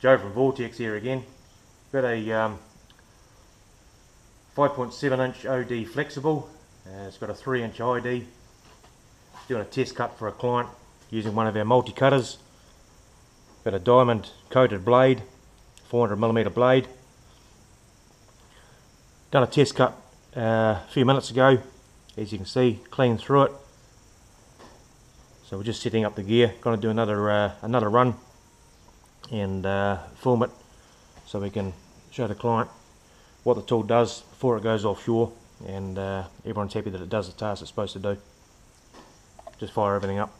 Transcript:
Joe from Vortex here again. Got a um, 5.7 inch OD flexible. Uh, it's got a 3 inch ID. Doing a test cut for a client using one of our multi cutters. Got a diamond coated blade, 400 millimeter blade. Done a test cut uh, a few minutes ago. As you can see, clean through it. So we're just setting up the gear. Going to do another uh, another run and uh, film it so we can show the client what the tool does before it goes offshore and uh, everyone's happy that it does the task it's supposed to do. Just fire everything up.